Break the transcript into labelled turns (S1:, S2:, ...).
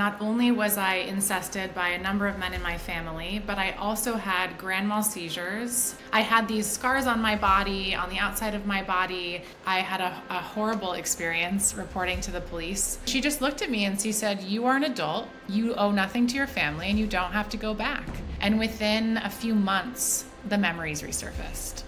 S1: Not only was I incested by a number of men in my family, but I also had grand mal seizures. I had these scars on my body, on the outside of my body. I had a, a horrible experience reporting to the police. She just looked at me and she said, You are an adult, you owe nothing to your family, and you don't have to go back. And within a few months, the memories resurfaced.